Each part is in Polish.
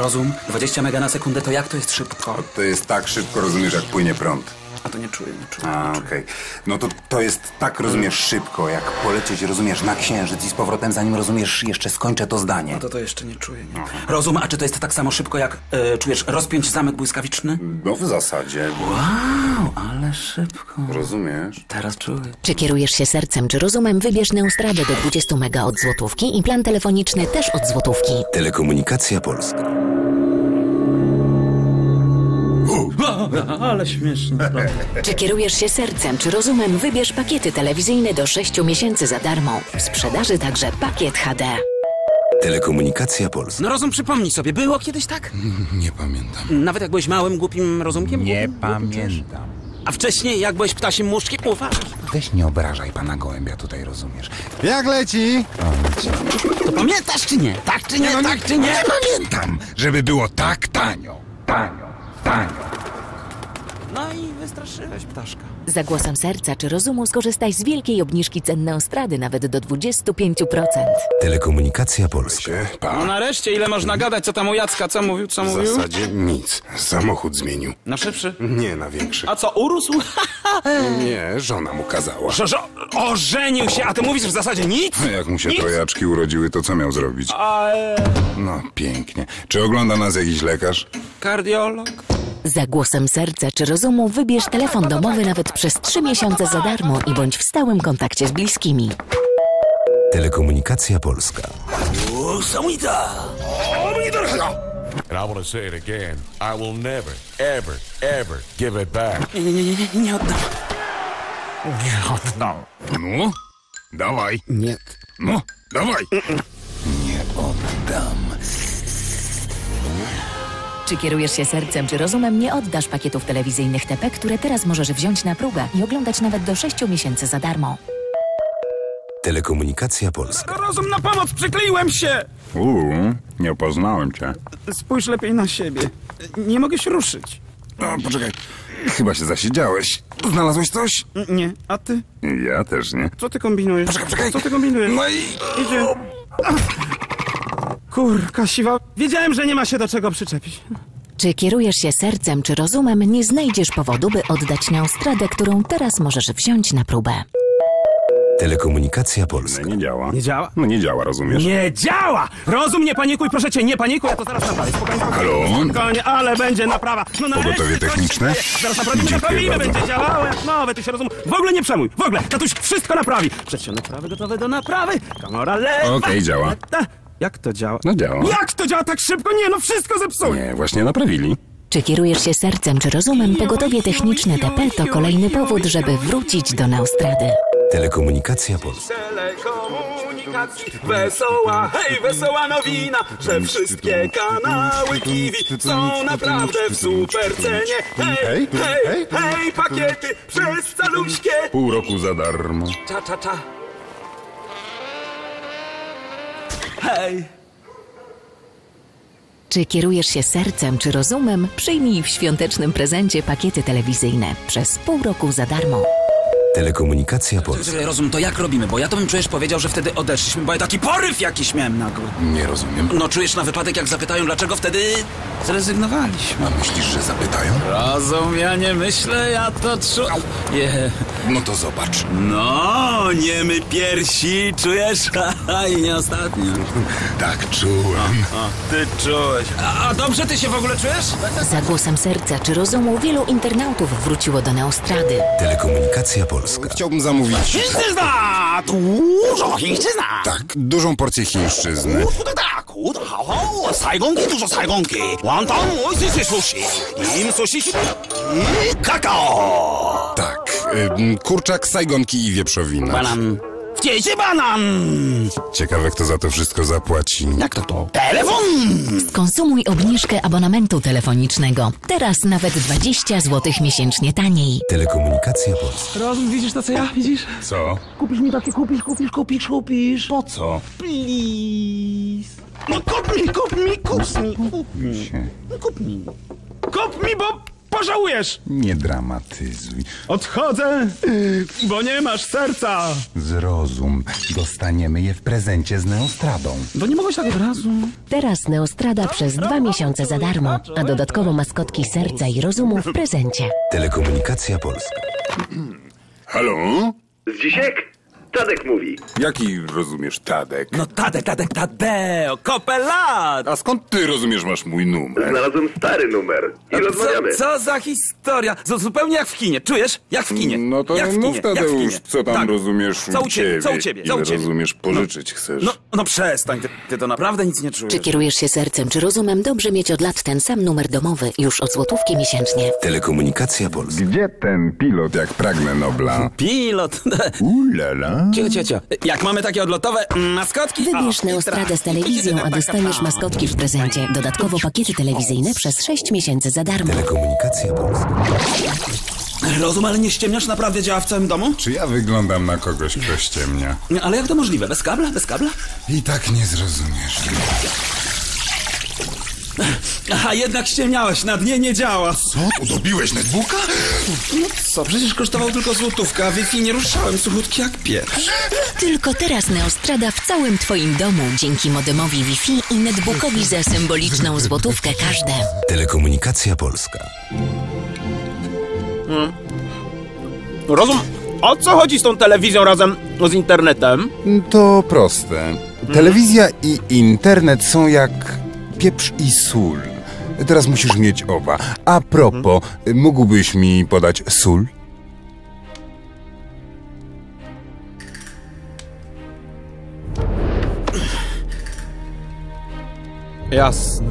Rozum? 20 mega na sekundę to jak to jest szybko? To jest tak szybko, rozumiesz, jak płynie prąd. A to nie czuję, nie czuję. A, okej. No to to jest tak, rozumiesz, szybko, jak polecieć, rozumiesz, na księżyc i z powrotem, zanim rozumiesz, jeszcze skończę to zdanie. No to to jeszcze nie czuję. Nie. Rozum, a czy to jest tak samo szybko jak, e, czujesz, rozpiąć zamek błyskawiczny? No w zasadzie, Wow, ale szybko. rozumiesz? Teraz czuję. Czy kierujesz się sercem czy rozumem, wybierz Neustradę do 20 mega od złotówki i plan telefoniczny też od złotówki. Telekomunikacja Polska. Ale śmieszne. Czy kierujesz się sercem czy rozumem, wybierz pakiety telewizyjne do 6 miesięcy za darmo. W sprzedaży także pakiet HD. Telekomunikacja Polska. No rozum, przypomnij sobie, było kiedyś tak? Nie pamiętam. Nawet jak byłeś małym, głupim rozumkiem? Nie Głupim, pamiętam. A wcześniej, jak byłeś ptasim muszkiem? Uważ. Weź nie obrażaj pana gołębia tutaj, rozumiesz? Jak leci? To pamiętasz czy nie? Tak czy nie, tak czy nie? Nie pamiętam, żeby było tak. Tanio, tanio. No i wystraszyłeś ptaszka. Za głosem serca czy rozumu skorzystaj z wielkiej obniżki cen Neustrady nawet do 25%. Telekomunikacja Polska. No nareszcie, ile można gadać? Co tam u Jacka? Co mówił, co W mówił? zasadzie nic. Samochód zmienił. Na szybszy? Nie na większy. A co, urósł? Nie, żona mu kazała. Że, że ożenił się, a ty mówisz w zasadzie nic? No jak mu się Nic? trojaczki urodziły, to co miał zrobić? A, e, No, pięknie. Czy ogląda nas jakiś lekarz? kardiolog? Za głosem serca czy rozumu wybierz telefon domowy nawet przez 3 miesiące za darmo i bądź w stałym kontakcie z bliskimi. Telekomunikacja Polska. And I want to say it again. I will never, ever, ever give it back. Nie, nie, nie, nie, nie, nie oddam. No. No, dawaj. Nie. No, dawaj. Czy kierujesz się sercem czy rozumem, nie oddasz pakietów telewizyjnych TP, które teraz możesz wziąć na próbę i oglądać nawet do 6 miesięcy za darmo. Telekomunikacja Polska. Rozum na pomoc, przykleiłem się! Uuu, nie poznałem cię. Spójrz lepiej na siebie. Nie mogę się ruszyć. O, poczekaj. Chyba się zasiedziałeś. Znalazłeś coś? Nie, a ty? Ja też nie. Co ty kombinujesz? Poczekaj, poczekaj. Co ty kombinujesz? No i... Idzie. Ach. Kurka siwa. Wiedziałem, że nie ma się do czego przyczepić. Czy kierujesz się sercem czy rozumem, nie znajdziesz powodu, by oddać Neustradę, którą teraz możesz wziąć na próbę. Telekomunikacja Polska. Nie działa. Nie działa? No nie działa, rozumiesz? Nie działa! Rozum, nie panikuj, proszę cię, nie panikuj, ja to zaraz naprawię. Spokojnie, spokojnie. Halo? Spokojnie, ale będzie naprawa. No nareszcie Pogotowie techniczne? Zaraz naprawimy, Dziękuję naprawimy, bardzo. będzie działało jak nowe, ty się rozum. W ogóle nie przejmuj, w ogóle, tatuś wszystko naprawi. Przedsion naprawy gotowe do naprawy, kamera lewa. Okej, działa. Ta. Jak to działa? No działa. Jak to działa tak szybko? Nie, no wszystko zepsuł. Nie, właśnie naprawili. Czy kierujesz się sercem czy rozumem, pogotowie techniczne TP to kolejny powód, żeby wrócić do Neustrady. Telekomunikacja Polska. Telekomunikacji wesoła, hej, wesoła nowina, że wszystkie kanały TV są naprawdę w super cenie. Hej, hej, hej, hej, pakiety przez caluśkie. Pół roku za darmo. Cza, cza, cza. Hej. Czy kierujesz się sercem czy rozumem, przyjmij w świątecznym prezencie pakiety telewizyjne przez pół roku za darmo. Telekomunikacja Polska. Rozum, to jak robimy? Bo ja to bym czujesz powiedział, że wtedy odeszliśmy, bo ja taki poryw jakiś miałem nagły. Nie rozumiem. No czujesz na wypadek, jak zapytają, dlaczego wtedy zrezygnowaliśmy. A myślisz, że zapytają? Rozum, ja nie myślę, ja to czuję. Je. No to zobacz. No, nie my piersi, czujesz? Haha, I nie ostatnio. Tak czułem. O, ty czułeś. A, a dobrze ty się w ogóle czujesz? Za głosem serca czy rozumu wielu internautów wróciło do Neustrady. Telekomunikacja Polska. Polska. Chciałbym zamówić... Chińszczyzna! Dużo chińszczyzna! Tak, dużą porcję chińszczyzny. Tak, sajgonki, dużo sajgonki. Wantan, ojciec sushi. Im sushi kakao. Tak, kurczak, sajgonki i wieprzowina. Banan. Wciecie banan! Ciekawe, kto za to wszystko zapłaci. Jak to to? Telefon! Skonsumuj obniżkę abonamentu telefonicznego. Teraz nawet 20 zł miesięcznie taniej. Telekomunikacja Polska. Rozum, widzisz to co ja, widzisz? Co? Kupisz mi takie, kupisz, kupisz, kupisz, kupisz. Po co? Please. No kup mi, kup mi, kup mi, kup mi. No kup mi. Kup mi, bo pożałujesz! Nie dramatyzuj. Odchodzę, bo nie masz serca! Zrozum. Dostaniemy je w prezencie z Neostradą. To nie mogłeś tak od razu. Teraz Neostrada przez dwa miesiące za darmo, a dodatkowo maskotki serca i rozumu w prezencie. Telekomunikacja Polska. Halo? Zdzisiek? Tadek mówi. Jaki rozumiesz Tadek? No Tadek, Tadek, Tadeo, kopelat! A skąd ty rozumiesz masz mój numer? Znalazłem stary numer i rozmawiamy. Co, co za historia? Z, zupełnie jak w kinie, czujesz? Jak w kinie. No to jak w mów kinie, jak w Tadeusz, kinie. co tam Tak. rozumiesz Co u ciebie, co u ciebie, co Ile u ciebie? rozumiesz pożyczyć chcesz? No, no przestań, ty, ty to naprawdę nic nie czujesz. Czy kierujesz się sercem czy rozumem? Dobrze mieć od lat ten sam numer domowy już od złotówki miesięcznie. Telekomunikacja Polska. Gdzie ten pilot, jak pragnę Nobla? Pilot. Ulala. Cio, cio, cio. Jak mamy takie odlotowe mm, maskotki... Wybierz Neostradę z telewizją, a dostaniesz maskotki w prezencie. Dodatkowo pakiety telewizyjne przez 6 miesięcy za darmo. Telekomunikacja Polska. Rozum, ale nie ściemniasz? Naprawdę działa w całym domu? Czy ja wyglądam na kogoś, kto ściemnia? Ale jak to możliwe? Bez kabla? Bez kabla? I tak nie zrozumiesz. Aha, jednak ściemniałeś, na dnie nie działa. Co? Udobiłeś netbooka? No co, przecież kosztował tylko złotówkę, a Wi-Fi nie ruszałem, suchutki jak pieprz. Tylko teraz Neostrada w całym Twoim domu dzięki modemowi Wi-Fi i netbookowi za symboliczną złotówkę każde. Telekomunikacja Polska. Rozum, o co chodzi z tą telewizją razem z internetem? To proste. Telewizja i internet są jak pieprz i sól. Teraz musisz mieć oba. A propos, mógłbyś mi podać sól? Jasne.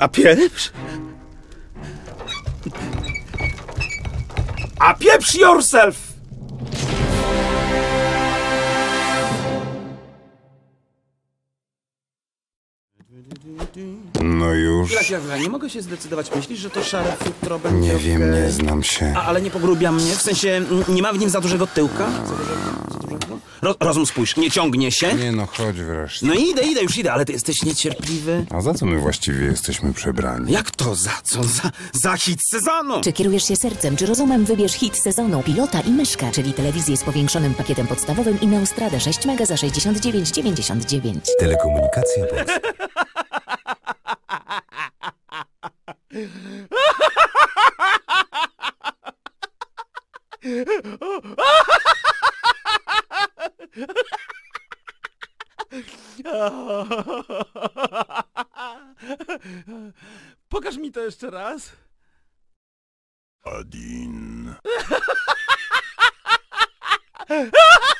A pieprz? A pieprz yourself! No już. Chwila, chwila, chwila, nie mogę się zdecydować. Myślisz, że to szare futro będzie... Nie wiem, okej? nie znam się. A, ale nie pogrubia mnie? W sensie, mm, nie ma w nim za dużego tyłka? Za dużego? Ro, rozum spójrz, nie ciągnie się? Nie no, chodź wreszcie. No idę, idę, już idę, ale ty jesteś niecierpliwy. A za co my właściwie jesteśmy przebrani? Jak to za co? Za, za hit sezonu! Czy kierujesz się sercem czy rozumem? Wybierz hit sezonu, pilota i myszkę, czyli telewizję z powiększonym pakietem podstawowym i Neostradę 6 mega za 69,99. Telekomunikacja Polska. Pokaż mi to jeszcze raz. Adin.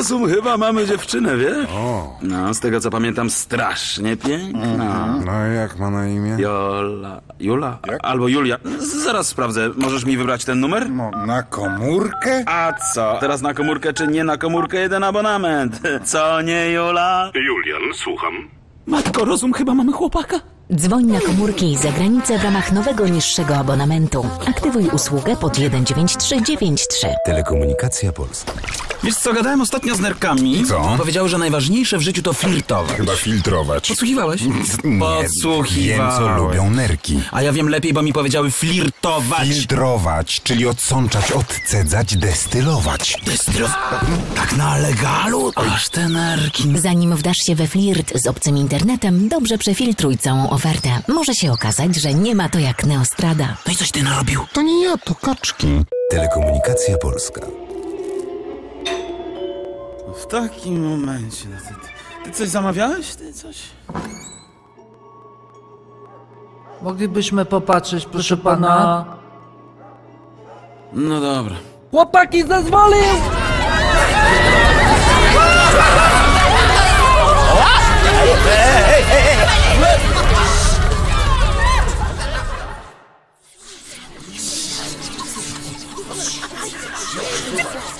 Rozum, chyba mamy dziewczynę, wiesz? O, No, z tego co pamiętam, strasznie piękna. no i jak ma na imię? Jola. Jula? Jak? Albo Julia. Zaraz sprawdzę. Możesz mi wybrać ten numer? No, na komórkę? A co? Teraz na komórkę czy nie na komórkę jeden abonament? Co nie, Jula? Julian, słucham. Matko, rozum, chyba mamy chłopaka. Dzwoń na komórki i za granicę w ramach nowego niższego abonamentu. Aktywuj usługę pod 19393. Telekomunikacja Polska. Wiesz co, gadałem ostatnio z nerkami. Co? Powiedziały, że najważniejsze w życiu to flirtować. Chyba filtrować. Podsłuchiwałeś? Nie, Podsłuchiwałem. wiem, co lubią nerki. A ja wiem lepiej, bo mi powiedziały flirtować. Filtrować, czyli odsączać, odcedzać, destylować. Dystro... Tak na legalu? Aż te nerki. Zanim wdasz się we flirt z obcym internetem, dobrze przefiltruj całą ofertę. Może się okazać, że nie ma to jak Neostrada. No i coś ty narobił? To nie ja, to kaczki. Telekomunikacja Polska. W takim momencie, no ty, ty coś zamawiałeś? Ty coś? Moglibyśmy popatrzeć, proszę pana. No dobra. Chłopaki zezwolił!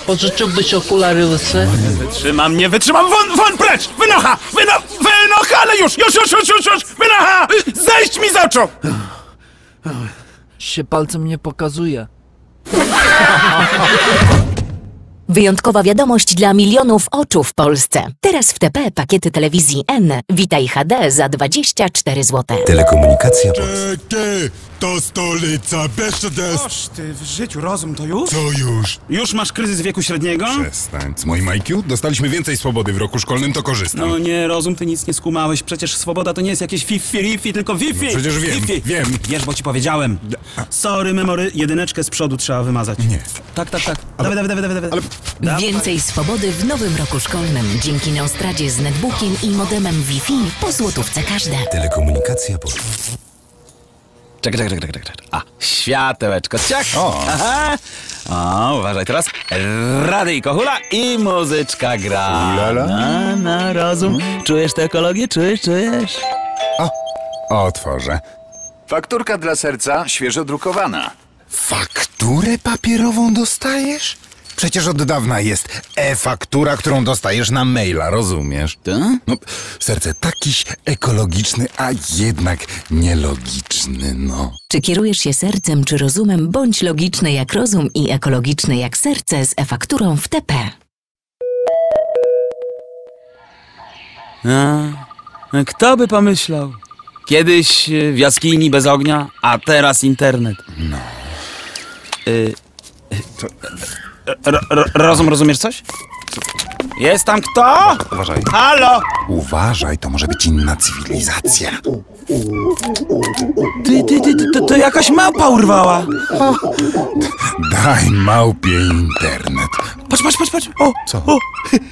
Pożyczyłbyś okulary łysy? Wytrzymam, nie wytrzymam! Won, won precz! Wynocha! Wyno, wynocha, ale już! Już, już, już, już, już! Wynocha! Zejść mi z oczu! Się palcem nie pokazuje. Wyjątkowa wiadomość dla milionów oczu w Polsce. Teraz w TP pakiety telewizji N. Witaj HD za 24 zł. Telekomunikacja Polska. To stolica Beszedest. Oż ty, w życiu rozum to już? Co już? Już masz kryzys wieku średniego? Przestań. Z moim IQ dostaliśmy więcej swobody w roku szkolnym, to korzystam. No nie, rozum, ty nic nie skumałeś. Przecież swoboda to nie jest jakieś fifi-rifi, tylko wifi. No przecież wiem, Fifi. wiem. Wiesz, bo ci powiedziałem. Sorry, memory, jedyneczkę z przodu trzeba wymazać. Nie. Tak, tak, tak. Dawaj, dawaj, dawaj, dawaj. dawaj. Dawaj. Więcej swobody w nowym roku szkolnym dzięki Neostradzie z netbookiem i modemem Wi-Fi po złotówce każde. Telekomunikacja Polska. Czekaj, czekaj, czekaj, czekaj. czekaj. A, światełeczko, ciach. O. Aha. O, uważaj teraz. Radyjko hula i muzyczka gra. Ulala. Na, na rozum. Czujesz tę ekologię? Czujesz, czujesz? Otworzę. Fakturka dla serca świeżo drukowana. Fakturę papierową dostajesz? Przecież od dawna jest e-faktura, którą dostajesz na maila, rozumiesz? Tak? No, serce takiś ekologiczny, a jednak nielogiczny, no. Czy kierujesz się sercem czy rozumem? Bądź logiczny jak rozum i ekologiczny jak serce z e-fakturą w TP. A, kto by pomyślał? Kiedyś e, w jaskini bez ognia, a teraz internet. No. Y, ro, ro, rozum, rozumiesz coś? Jest tam kto? Uważaj. Halo! Uważaj, to może być inna cywilizacja. Ty, ty, ty, ty to, to jakaś małpa urwała. Daj małpie internet. Patrz, patrz, patrz, patrz. O, Co?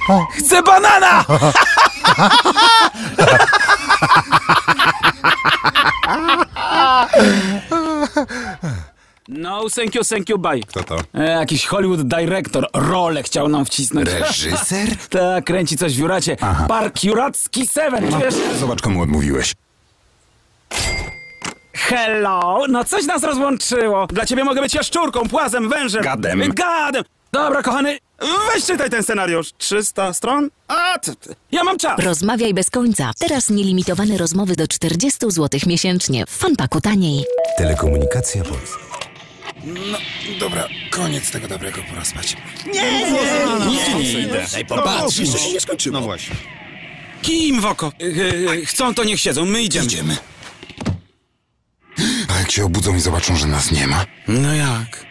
O, chcę banana! No, thank you, thank you, bye. Kto to? E, jakiś Hollywood director rolę chciał nam wcisnąć. Reżyser? Tak, kręci coś w Juracie. Park Juracki Seven, wiesz? Zobacz, komu odmówiłeś. Hello! No coś nas rozłączyło. Dla ciebie mogę być jaszczurką, płazem, wężem. Gadem. Gadem. Dobra, kochany, weź czytaj ten scenariusz. 300 stron? A, t, t, ja mam czas. Rozmawiaj bez końca. Teraz nielimitowane rozmowy do 40 zł miesięcznie. W fanpaku taniej. Telekomunikacja Polska. No, dobra, koniec tego dobrego, pora spać. Daj popatrz, jeszcze się nie skończyło. No właśnie. Kim w oko? Chcą, to niech siedzą, my idziemy. Idziemy. A jak się obudzą i zobaczą, że nas nie ma? No jak?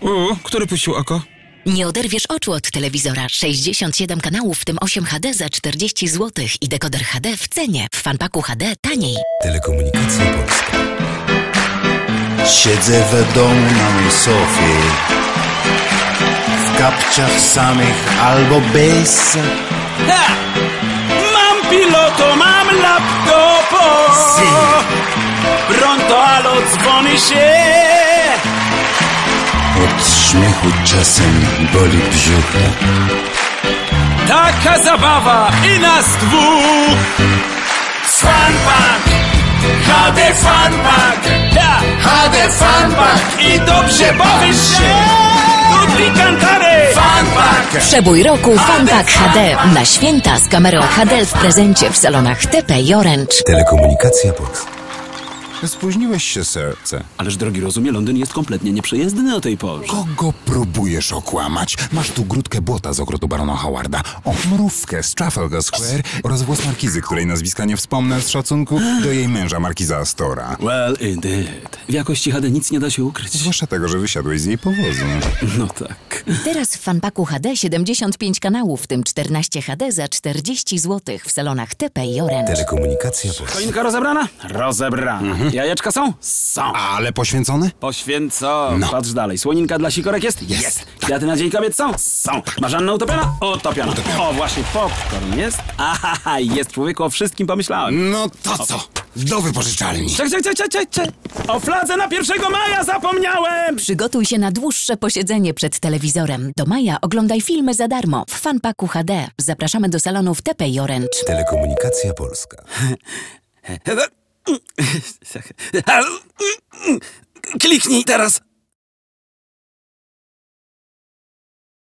U, który puścił oko? Nie oderwiesz oczu od telewizora. 67 kanałów, w tym 8 HD za 40 zł i dekoder HD w cenie. W fanpaku HD taniej. Telekomunikacja Polska. Siedzę w domu na mojej sofie. W kapciach samych albo bez. Ha! Mam piloto, mam laptopo! Pronto, alo, dzwoni się! Od śmiechu czasem boli brzuch. Taka zabawa i nas dwóch! Funpack! HD Funpack! Ja! HD Funpack! I dobrze bawisz się! Ludwik Cantare! Funpack! Przebój roku Fanpak HD. Na święta z kamerą HD w prezencie w salonach TP i Orange. Telekomunikacja Polska. Spóźniłeś się, serce. Ależ drogi rozumie, Londyn jest kompletnie nieprzejezdny o tej porze. Kogo próbujesz okłamać? Masz tu grudkę błota z ogrodu barona Howarda, ochmurówkę z Trafalgar Square oraz włos markizy, której nazwiska nie wspomnę z szacunku do jej męża, markiza Astora. Well, indeed. W jakości HD nic nie da się ukryć. Zwłaszcza tego, że wysiadłeś z jej powozu. No tak. Teraz w fanpaku HD 75 kanałów, w tym 14 HD za 40 zł w salonach TP i Orange. Telekomunikacja Polska. Choinka rozebrana? Rozebrana. Jajeczka są? Są. Ale poświęcone? Poświęcone. Patrz dalej. Słoninka dla sikorek jest? Jest. Kwiaty na Dzień Kobiet są? Są. Marzanna utopiona? Utopiona. O, właśnie popcorn jest? Aha, jest człowieku, o wszystkim pomyślałem. No to co? Do wypożyczalni. Czek, czek, czek, czek, czek, czek. O fladze na 1 maja zapomniałem! Przygotuj się na dłuższe posiedzenie przed telewizorem. Do maja oglądaj filmy za darmo w fanpaku HD. Zapraszamy do salonów TP i Orange. Telekomunikacja Polska. Kliknij teraz.